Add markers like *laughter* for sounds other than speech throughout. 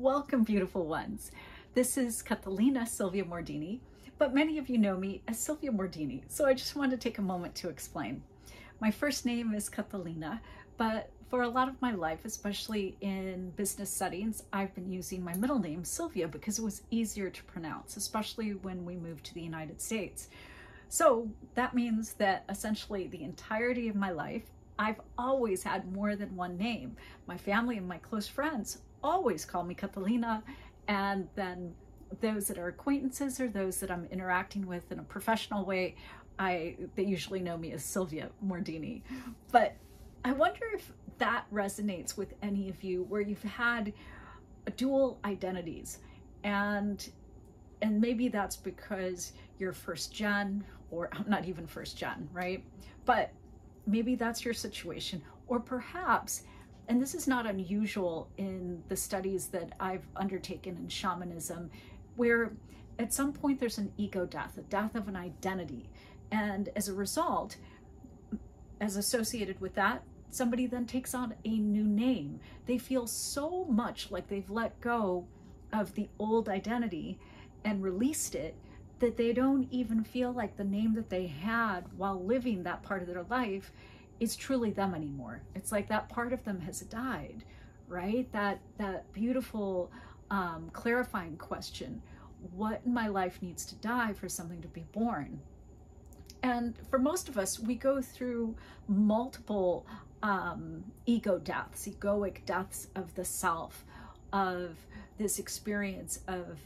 Welcome, beautiful ones. This is Catalina Silvia Mordini, but many of you know me as Silvia Mordini, so I just wanted to take a moment to explain. My first name is Catalina, but for a lot of my life, especially in business settings, I've been using my middle name, Silvia, because it was easier to pronounce, especially when we moved to the United States. So that means that essentially the entirety of my life, I've always had more than one name. My family and my close friends always call me Catalina. And then those that are acquaintances or those that I'm interacting with in a professional way, I they usually know me as Silvia Mordini. But I wonder if that resonates with any of you where you've had dual identities and and maybe that's because you're first gen or not even first gen, right? But maybe that's your situation or perhaps and this is not unusual in the studies that I've undertaken in shamanism, where at some point there's an ego death, a death of an identity. And as a result, as associated with that, somebody then takes on a new name. They feel so much like they've let go of the old identity and released it that they don't even feel like the name that they had while living that part of their life is truly them anymore. It's like that part of them has died, right? That that beautiful um, clarifying question: What in my life needs to die for something to be born? And for most of us, we go through multiple um, ego deaths, egoic deaths of the self, of this experience of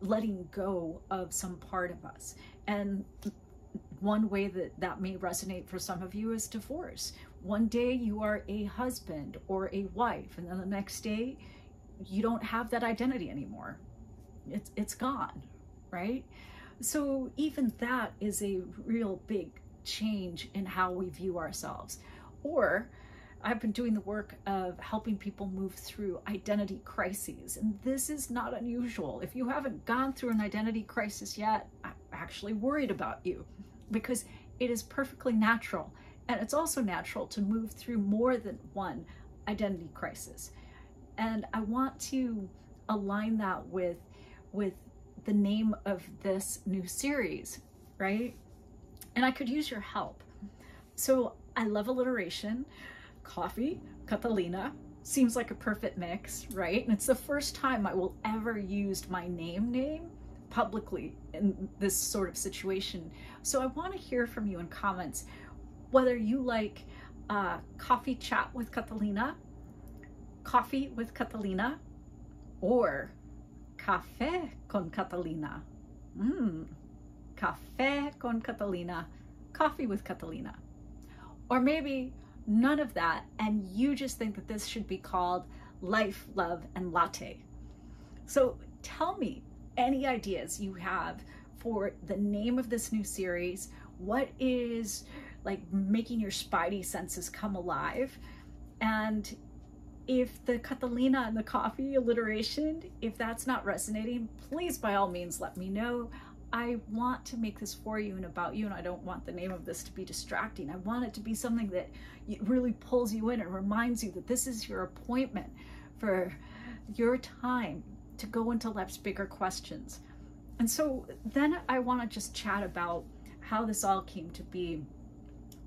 letting go of some part of us. And one way that that may resonate for some of you is divorce. One day you are a husband or a wife, and then the next day you don't have that identity anymore. It's, it's gone, right? So even that is a real big change in how we view ourselves. Or I've been doing the work of helping people move through identity crises. And this is not unusual. If you haven't gone through an identity crisis yet, I'm actually worried about you because it is perfectly natural. And it's also natural to move through more than one identity crisis. And I want to align that with, with the name of this new series, right? And I could use your help. So I love alliteration. Coffee, Catalina, seems like a perfect mix, right? And it's the first time I will ever use my name name publicly in this sort of situation. So I want to hear from you in comments whether you like uh, coffee chat with Catalina, coffee with Catalina, or café con Catalina. Mmm, café con Catalina, coffee with Catalina. Or maybe none of that, and you just think that this should be called life, love, and latte. So tell me, any ideas you have for the name of this new series. What is like making your spidey senses come alive? And if the Catalina and the coffee alliteration, if that's not resonating, please by all means let me know. I want to make this for you and about you, and I don't want the name of this to be distracting. I want it to be something that really pulls you in and reminds you that this is your appointment for your time to go into life's bigger questions. And so then I want to just chat about how this all came to be.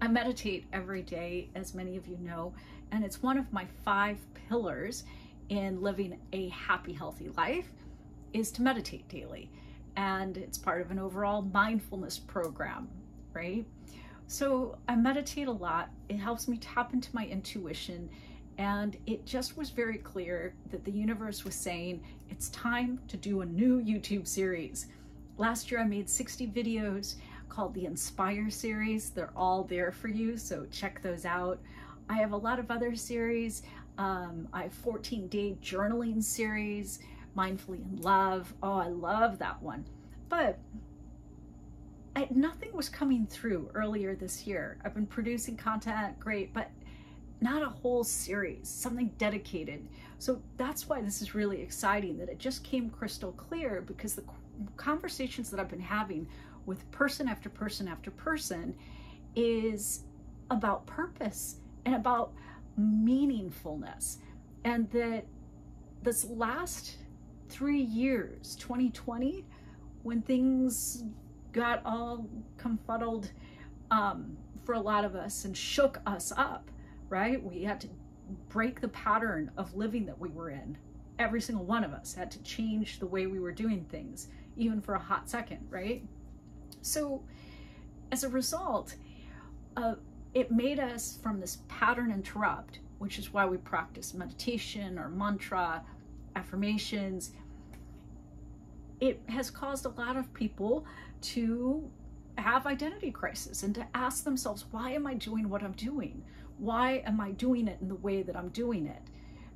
I meditate every day, as many of you know, and it's one of my five pillars in living a happy, healthy life is to meditate daily. And it's part of an overall mindfulness program, right? So I meditate a lot. It helps me tap into my intuition and it just was very clear that the universe was saying, it's time to do a new YouTube series. Last year I made 60 videos called the Inspire series. They're all there for you, so check those out. I have a lot of other series. Um, I have 14 day journaling series, Mindfully in Love. Oh, I love that one. But I, nothing was coming through earlier this year. I've been producing content, great, but not a whole series, something dedicated. So that's why this is really exciting that it just came crystal clear because the conversations that I've been having with person after person after person is about purpose and about meaningfulness and that this last three years, 2020, when things got all confuddled um, for a lot of us and shook us up, right? We had to break the pattern of living that we were in. Every single one of us had to change the way we were doing things, even for a hot second, right? So, as a result, uh, it made us from this pattern interrupt, which is why we practice meditation or mantra, affirmations. It has caused a lot of people to have identity crisis and to ask themselves, why am I doing what I'm doing? Why am I doing it in the way that I'm doing it?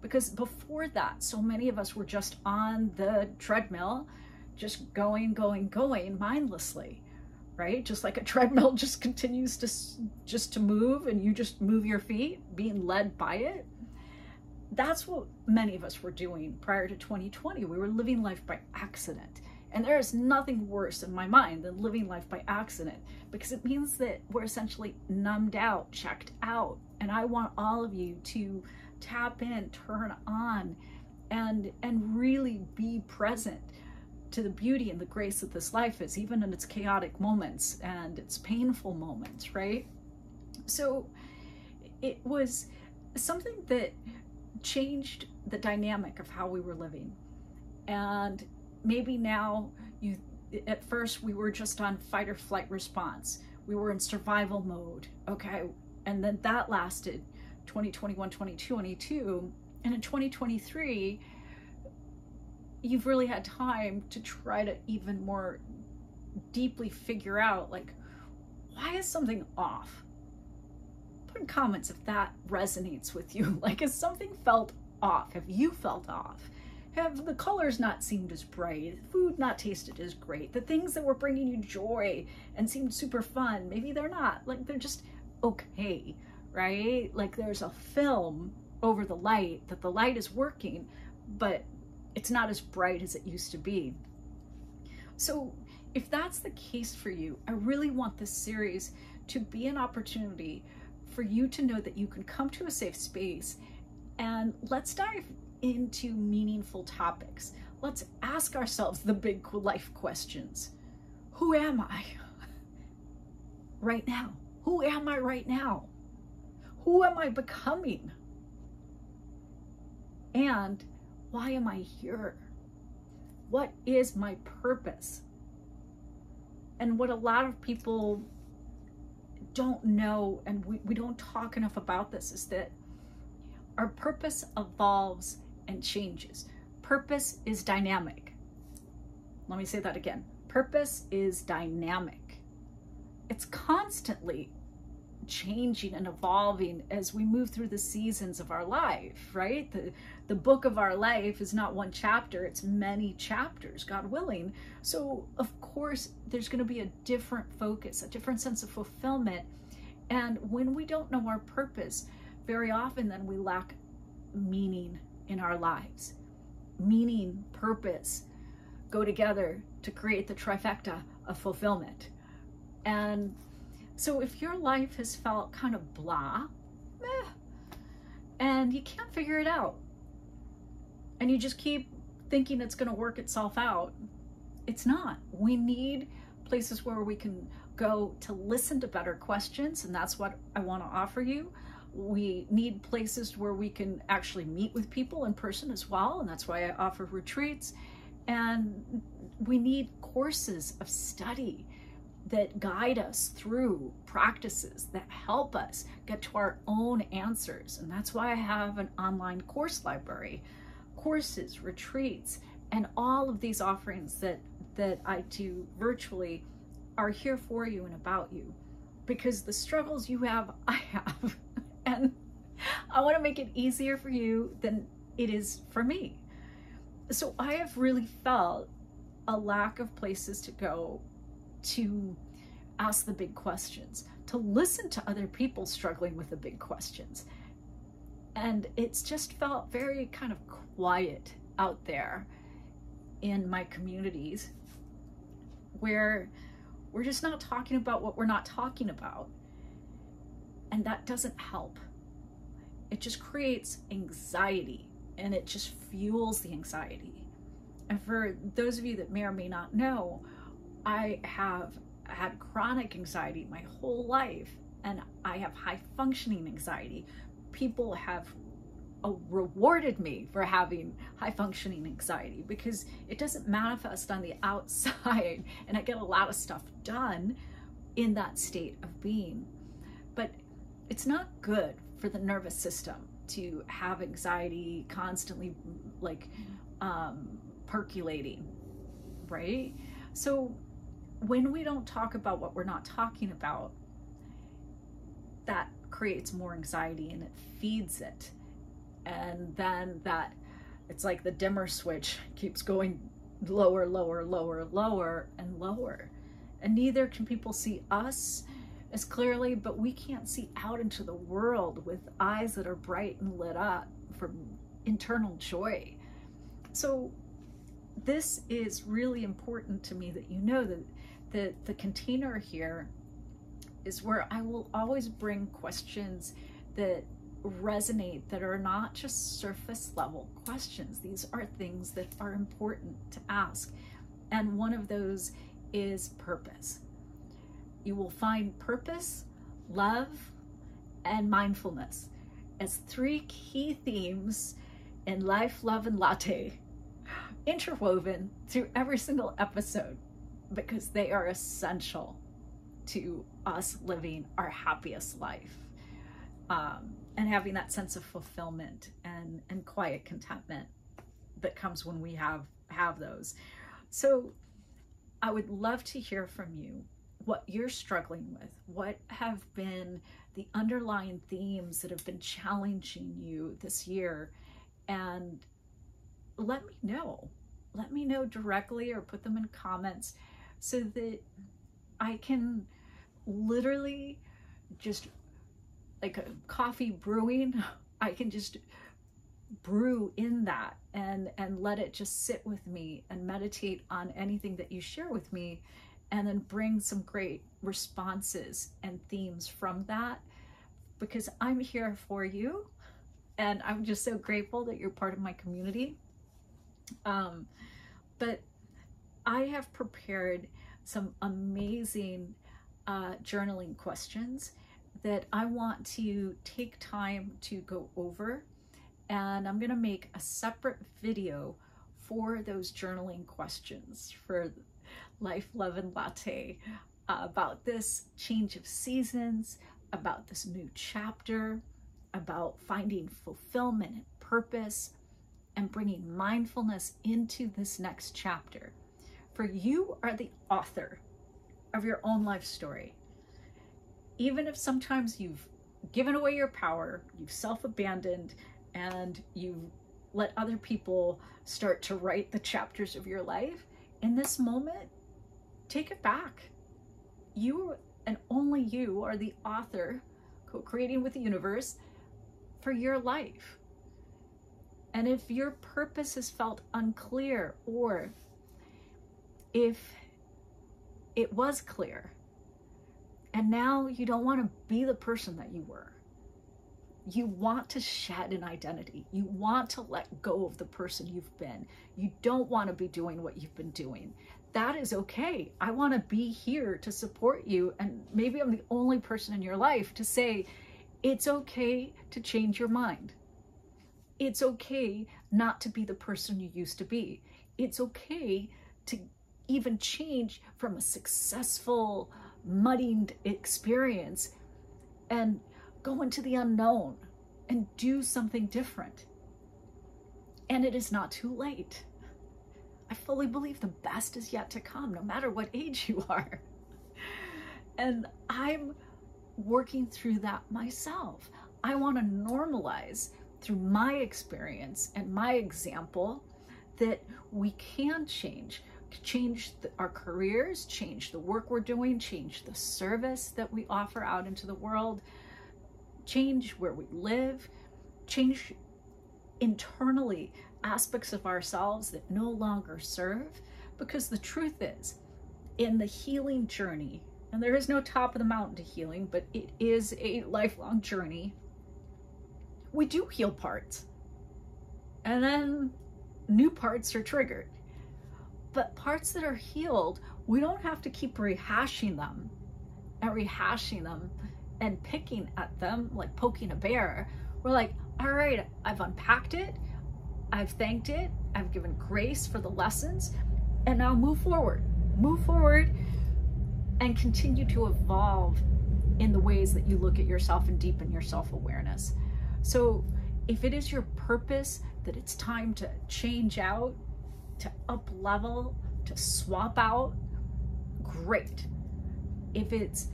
Because before that, so many of us were just on the treadmill, just going, going, going mindlessly, right? Just like a *laughs* treadmill just continues to just to move and you just move your feet, being led by it. That's what many of us were doing prior to 2020. We were living life by accident. And there is nothing worse in my mind than living life by accident because it means that we're essentially numbed out, checked out. And I want all of you to tap in, turn on, and and really be present to the beauty and the grace that this life is, even in its chaotic moments and its painful moments, right? So it was something that changed the dynamic of how we were living. And maybe now you at first we were just on fight or flight response. We were in survival mode okay? And then that lasted 2021 2022 and in 2023 you've really had time to try to even more deeply figure out like why is something off? Put in comments if that resonates with you. *laughs* Like has something felt off? Have you felt off have the colors not seemed as bright, food not tasted as great, the things that were bringing you joy and seemed super fun, maybe they're not. Like they're just okay, right? Like there's a film over the light that the light is working, but it's not as bright as it used to be. So if that's the case for you, I really want this series to be an opportunity for you to know that you can come to a safe space and let's dive into meaningful topics. Let's ask ourselves the big life questions. Who am I *laughs* right now? Who am I right now? Who am I becoming? And why am I here? What is my purpose? And what a lot of people don't know, and we, we don't talk enough about this, is that our purpose evolves and changes. Purpose is dynamic. Let me say that again. Purpose is dynamic. It's constantly changing and evolving as we move through the seasons of our life, right? The the book of our life is not one chapter, it's many chapters, God willing. So, of course, there's going to be a different focus, a different sense of fulfillment. And when we don't know our purpose, very often then we lack meaning in our lives. Meaning, purpose go together to create the trifecta of fulfillment. And so if your life has felt kind of blah, meh, and you can't figure it out, and you just keep thinking it's going to work itself out, it's not. We need places where we can go to listen to better questions, and that's what I want to offer you. We need places where we can actually meet with people in person as well, and that's why I offer retreats. And we need courses of study that guide us through practices that help us get to our own answers. And that's why I have an online course library, courses, retreats, and all of these offerings that that I do virtually are here for you and about you because the struggles you have, *laughs* I have and I want to make it easier for you than it is for me. So I have really felt a lack of places to go to ask the big questions, to listen to other people struggling with the big questions. And it's just felt very kind of quiet out there in my communities where we're just not talking about what we're not talking about. And that doesn't help. It just creates anxiety and it just fuels the anxiety. And for those of you that may or may not know, I have had chronic anxiety my whole life and I have high functioning anxiety. People have uh, rewarded me for having high functioning anxiety because it doesn't manifest on the *laughs* outside and I get a lot of stuff done in that state of being. But it's not good for the nervous system to have anxiety constantly like um, percolating, right? So when we don't talk about what we're not talking about, that creates more anxiety and it feeds it. And then that it's like the dimmer switch keeps going lower, lower, lower, lower, and lower. And neither can people see us as clearly, but we can't see out into the world with eyes that are bright and lit up from internal joy. So this is really important to me that you know that the, the container here is where I will always bring questions that resonate that are not just surface level questions. These are things that are important to ask. And one of those is purpose. You will find purpose, love, and mindfulness as three key themes in Life, Love, and Latte, interwoven through every single episode because they are essential to us living our happiest life um, and having that sense of fulfillment and, and quiet contentment that comes when we have have those. So I would love to hear from you what you're struggling with. What have been the underlying themes that have been challenging you this year? And let me know. Let me know directly or put them in comments so that I can literally just like a coffee brewing, *laughs* I can just brew in that and and let it just sit with me and meditate on anything that you share with me and then bring some great responses and themes from that because I'm here for you and I'm just so grateful that you're part of my community. Um, but I have prepared some amazing uh, journaling questions that I want to take time to go over. And I'm going to make a separate video for those journaling questions for Life, Love, and Latte uh, about this change of seasons, about this new chapter, about finding fulfillment and purpose, and bringing mindfulness into this next chapter. For you are the author of your own life story. Even if sometimes you've given away your power, you've self abandoned, and you've let other people start to write the chapters of your life, in this moment, take it back. You and only you are the author, co creating with the universe for your life. And if your purpose has felt unclear or if it was clear. And now you don't want to be the person that you were. You want to shed an identity. You want to let go of the person you've been. You don't want to be doing what you've been doing. That is okay. I want to be here to support you. And maybe I'm the only person in your life to say, it's okay to change your mind. It's okay not to be the person you used to be. It's okay to even change from a successful, muddied experience and go into the unknown and do something different. And it is not too late. I fully believe the best is yet to come, no matter what *laughs* age you are. And I'm working through that myself. I want to normalize through my experience and my example that we can change change the, our careers, change the work we're doing, change the service that we offer out into the world, change where we live, change internally aspects of ourselves that no longer serve. Because the truth is, in the healing journey, and there is no top of the mountain to healing, but it is a lifelong journey, we do heal parts. and then new parts are triggered. But parts that are healed, we don't have to keep rehashing them and rehashing them and picking at them like poking a bear. We're like, all right, I've unpacked it, I've thanked it, I've given grace for the lessons, and now move forward. Move forward and continue to evolve in the ways that you look at yourself and deepen your self awareness. So, if it is your purpose that it's time to change out, to up level, to swap out, great. If it's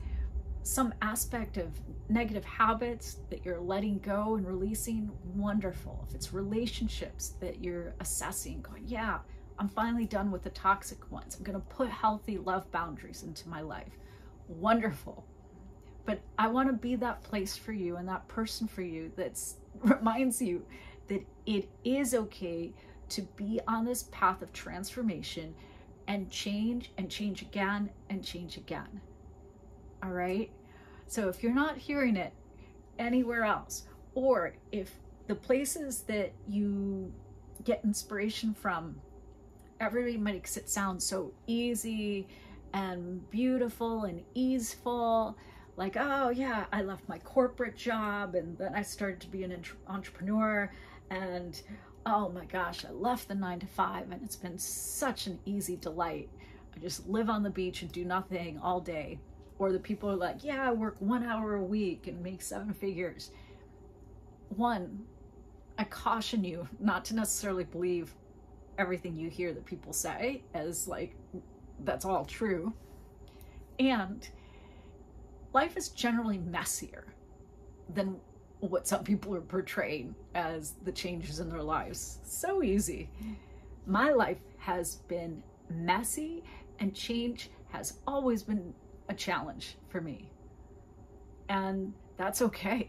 some aspect of negative habits that you're letting go and releasing, wonderful. If it's relationships that you're assessing, going, yeah, I'm finally done with the toxic ones. I'm going to put healthy love boundaries into my life. Wonderful. But I want to be that place for you and that person for you that *laughs* reminds you that it is okay to be on this path of transformation and change and change again and change again. All right? So if you're not hearing it anywhere else, or if the places that you get inspiration from everybody makes it sound so easy and beautiful and easeful. Like, oh yeah, I left my corporate job and then I started to be an entrepreneur and oh my gosh, I left the nine to five and it's been such an easy delight. I just live on the beach and do nothing all day. Or the people are like, yeah, I work one hour a week and make seven figures. One, I caution you not to necessarily believe everything you hear that people say as like that's all true. And life is generally messier than what some people are portraying as the changes in their lives. So easy. My life has been messy and change has always been a challenge for me. And that's okay.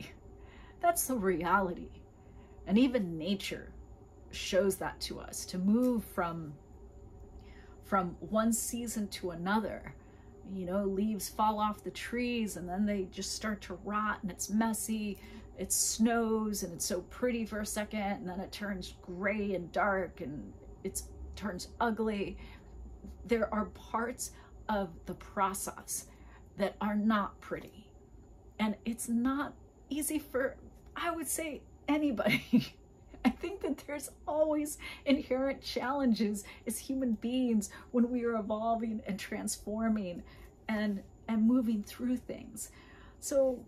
That's the reality. And even nature shows that to us to move from from one season to another you know leaves fall off the trees and then they just start to rot and it's messy it snows and it's so pretty for a second and then it turns gray and dark and it turns ugly there are parts of the process that are not pretty and it's not easy for i would say anybody *laughs* I think that there's always inherent challenges as human beings when we are evolving and transforming and and moving through things. So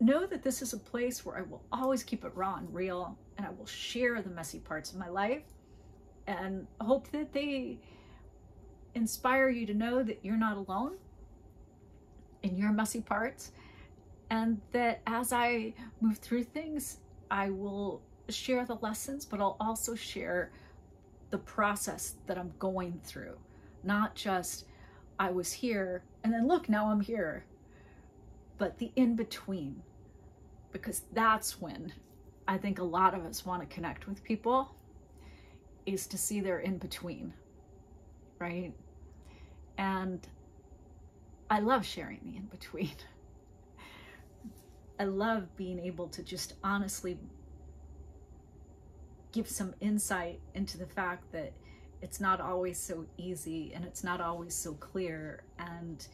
know that this is a place where I will always keep it raw and real and I will share the messy parts of my life and hope that they inspire you to know that you're not alone in your messy parts and that as I move through things, I will share the lessons, but I'll also share the process that I'm going through. Not just, I was here and then look, now I'm here, but the in between. Because that's when I think a lot of us want to connect with people, is to see their in between, right? And I love sharing the in between. *laughs* I love being able to just honestly give some insight into the fact that it's not always so easy and it's not always so clear and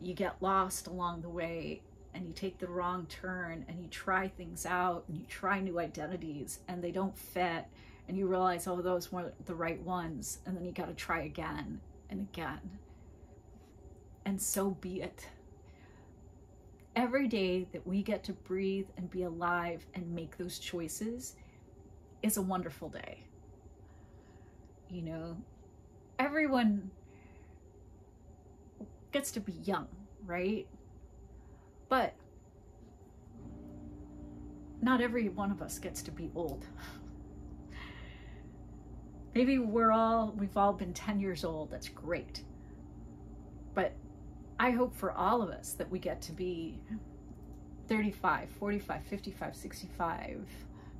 you get lost along the way and you take the wrong turn and you try things out and you try new identities and they don't fit and you realize oh those weren't the right ones and then you got to try again and again and so be it every day that we get to breathe and be alive and make those choices is a wonderful day. You know, everyone gets to be young, right? But not every one of us gets to be old. *laughs* Maybe we're all, we've all been 10 years old. That's great. I hope for all of us that we get to be 35, 45, 55, 65,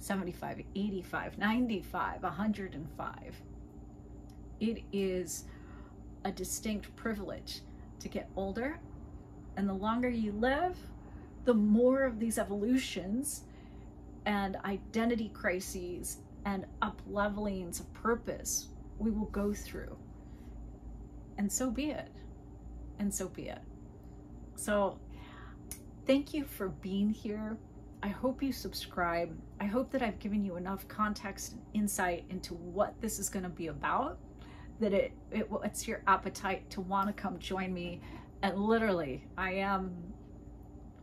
75, 85, 95, 105. It is a distinct privilege to get older. And the longer you live, the more of these evolutions and identity crises and uplevelings of purpose we will go through. And so be it. And so be it. So thank you for being here. I hope you subscribe. I hope that I've given you enough context and insight into what this is going to be about, that it, it what's your appetite to want to come join me. And literally, I am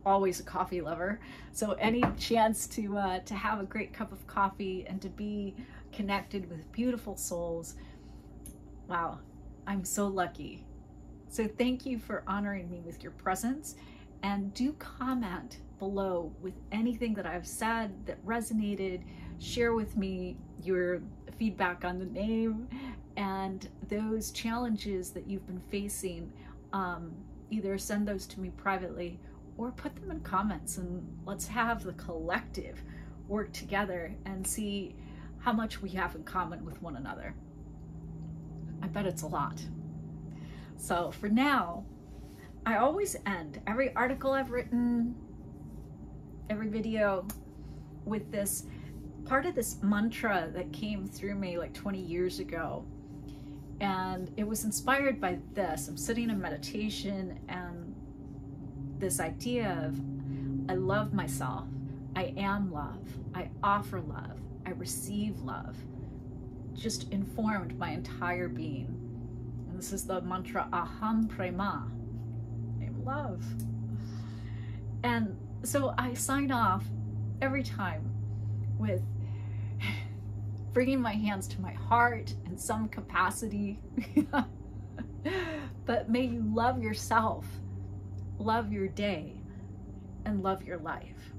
always a coffee lover. So any chance to uh, to have a great cup of coffee and to be connected with beautiful souls, wow, I'm so lucky. So thank you for honoring me with your presence and do comment below with anything that I've said that resonated. Share with me your feedback on the name and those challenges that you've been facing. Um, either send those to me privately or put them in comments and let's have the collective work together and see how much we have in common with one another. I bet it's a lot. So for now, I always end every article I've written, every video with this part of this mantra that came through me like 20 years ago. And it was inspired by this. I'm sitting in meditation and this idea of I love myself, I am love, I offer love, I receive love, just informed my entire being. This is the mantra Aham Prema, I'm love. And so I sign off every time with *sighs* bringing my hands to my heart in some capacity. *laughs* but may you love yourself love your day, and love your life.